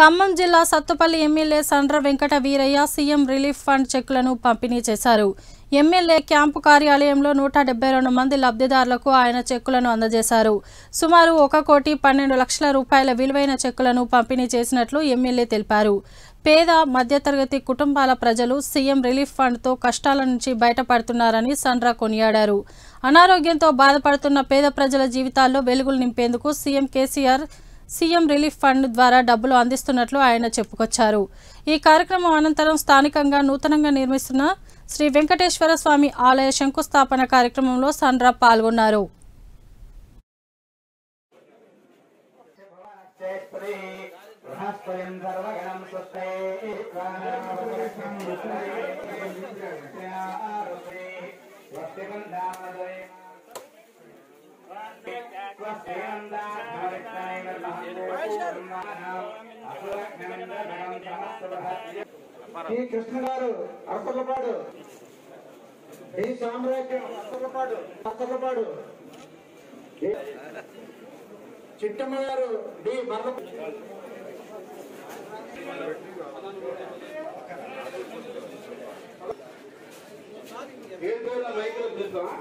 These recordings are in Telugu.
ఖమ్మం జిల్లా Sathupalli MLA Sandra Venkata Veeraiah CM relief fund చెక్కులను పంపిణీ చేశారు. ఎమ్మెల్యే క్యాంపు కార్యాలయంలో నూట రెండు మంది లబ్ధిదారులకు ఆయన చెక్కులను అందజేశారు. సుమారు ఒక కోటి పన్నెండు లక్షల రూపాయల విలువైన చెక్కులను పంపిణీ చేసినట్లు ఎమ్మెల్యే తెలిపారు. పేద మధ్యతరగతి కుటుంబాల ప్రజలు సీఎం రిలీఫ్ ఫండ్తో కష్టాల నుంచి బయటపడుతున్నారని సండ్ర కొనియాడారు. అనారోగ్యంతో బాధపడుతున్న పేద ప్రజల జీవితాల్లో వెలుగులు నింపేందుకు CM KCR CM relief fund ద్వారా డబ్బులు అందిస్తున్నట్లు ఆయన చెప్పుకొచ్చారు. ఈ కార్యక్రమం అనంతరం స్థానికంగా నూతనంగా నిర్మిస్తున్న శ్రీ వెంకటేశ్వర స్వామి ఆలయ శంకుస్థాపన కార్యక్రమంలో సండ్రా పాల్గొన్నారు. బృహస్పతిం ఈ కృష్ణ గారు అక్కలపాడు ఈ సామ్రాజ్యం అక్కలపాడు అక్కలపాడు చిట్టమ్మ గారు డి మర్ల ఏడుకోల మైకులు చూద్దామా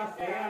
Asura